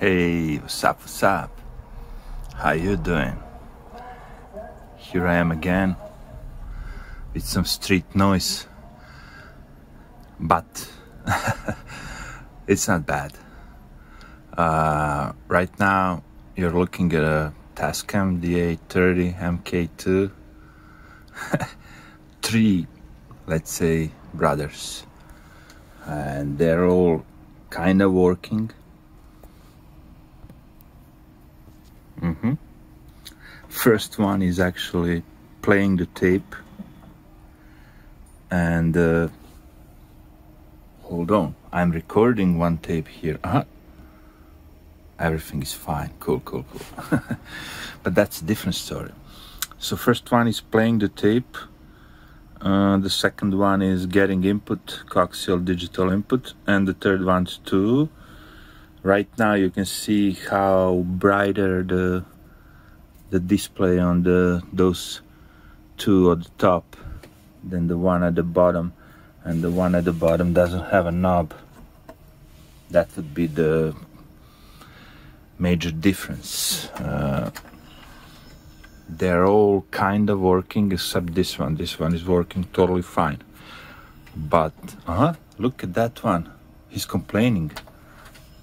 Hey, what's up, what's up? How you doing? Here I am again with some street noise. But it's not bad. Uh, right now you're looking at a Tascam DA30 MK2. Three, let's say, brothers. And they're all kind of working Mm-hmm. First one is actually playing the tape, and uh, hold on, I'm recording one tape here. Uh-huh. Everything is fine. Cool, cool, cool. but that's a different story. So first one is playing the tape. Uh, the second one is getting input, coaxial digital input, and the third one's too right now you can see how brighter the the display on the those two at the top than the one at the bottom. And the one at the bottom doesn't have a knob. That would be the major difference. Uh, they're all kind of working except this one. This one is working totally fine. But uh -huh, look at that one. He's complaining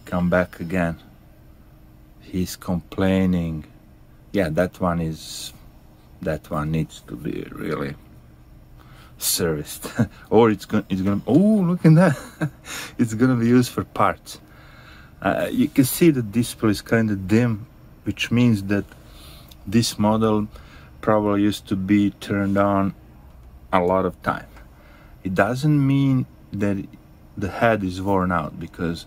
come back again. He's complaining. Yeah, that one is. That one needs to be really serviced, or it's gonna. It's gonna. Oh, look at that! it's gonna be used for parts. Uh, you can see the display is kind of dim, which means that this model probably used to be turned on a lot of time. It doesn't mean that the head is worn out because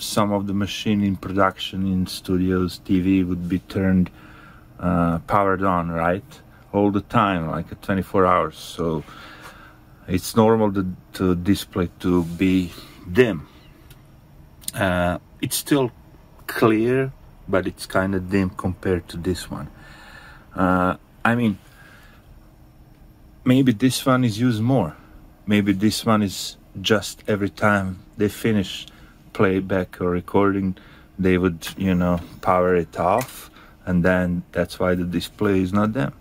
some of the machine in production in studios tv would be turned uh, powered on right? All the time like 24 hours. So it's normal to, to display to be dim. Uh, it's still clear but it's kind of dim compared to this one. Uh, i mean maybe this one is used more. Maybe this one is just every time they finish playback or recording, they would, you know, power it off, and then that's why the display is not there.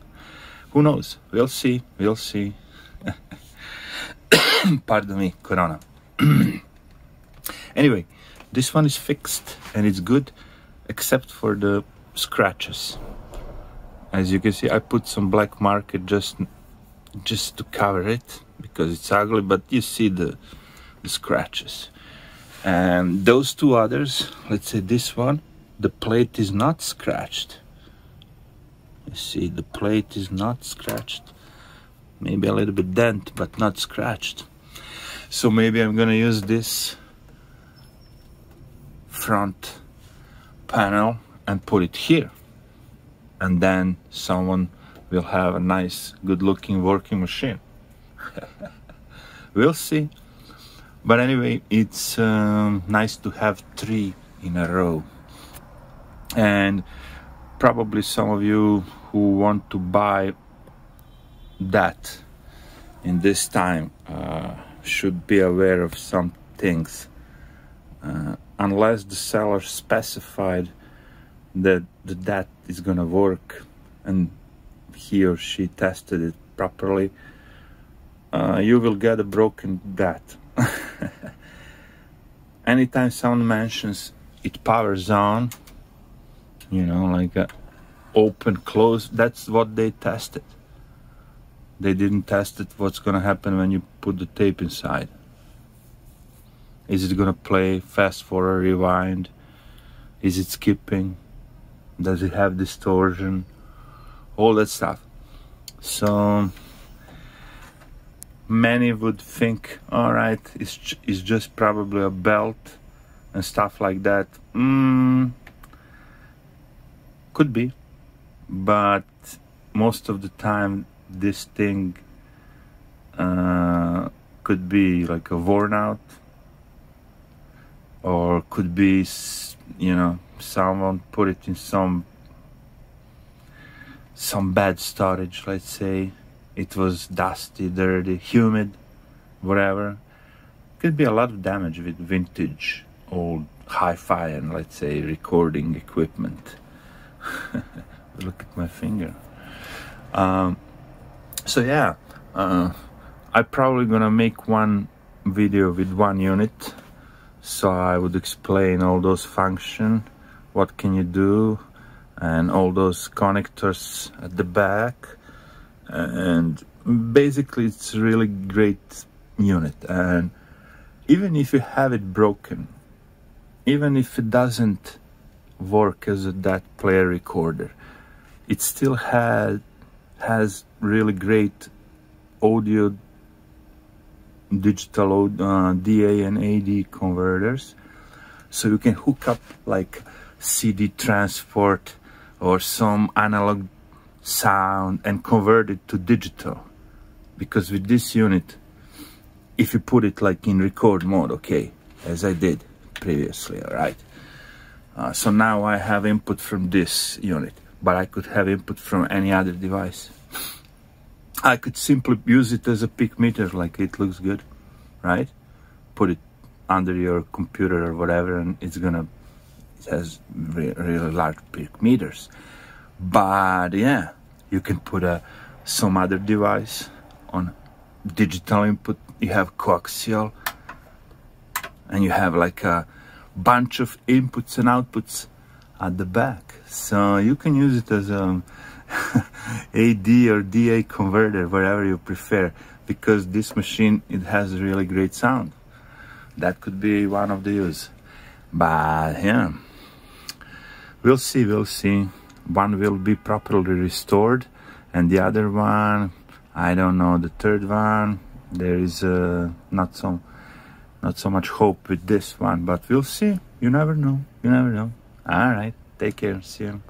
Who knows? We'll see. We'll see. Pardon me, Corona. anyway, this one is fixed and it's good, except for the scratches. As you can see, I put some black marker just just to cover it because it's ugly, but you see the, the scratches and those two others let's say this one the plate is not scratched. You see the plate is not scratched. Maybe a little bit dent but not scratched. So maybe I'm gonna use this front panel and put it here. And then someone will have a nice good looking working machine. We'll see but anyway, it's um, nice to have three in a row. And probably some of you who want to buy that in this time uh, should be aware of some things. Uh, unless the seller specified that the that is gonna work and he or she tested it properly, uh, you will get a broken dat. anytime someone mentions it powers on, you know, like open, close, that's what they tested. They didn't test it what's gonna happen when you put the tape inside. Is it gonna play fast forward, rewind? Is it skipping? Does it have distortion? All that stuff. So many would think, all right, it's, it's just probably a belt and stuff like that. Mm, could be, but most of the time, this thing uh, could be like a worn out, or could be, you know, someone put it in some some bad storage, let's say, it was dusty, dirty, humid, whatever. Could be a lot of damage with vintage old hi-fi and let's say recording equipment. Look at my finger. Um, so yeah uh, I'm probably gonna make one video with one unit so I would explain all those function what can you do and all those connectors at the back and basically it's really great unit. And even if you have it broken even if it doesn't work as a DAT player recorder it still had has really great audio digital uh, DA and AD converters. So you can hook up like CD transport or some analog sound and convert it to digital. Because with this unit if you put it like in record mode okay as I did previously all right? Uh, so now I have input from this unit but I could have input from any other device. I could simply use it as a peak meter like it looks good right? Put it under your computer or whatever and it's gonna it has re really large peak meters. But yeah you can put a some other device on digital input you have coaxial and you have like a bunch of inputs and outputs at the back so you can use it as um, a AD or DA converter, whatever you prefer, because this machine, it has really great sound. That could be one of the use. But yeah, we'll see, we'll see. One will be properly restored and the other one, I don't know, the third one, there is uh, not so not so much hope with this one, but we'll see. You never know. You never know. All right. Take care. See you.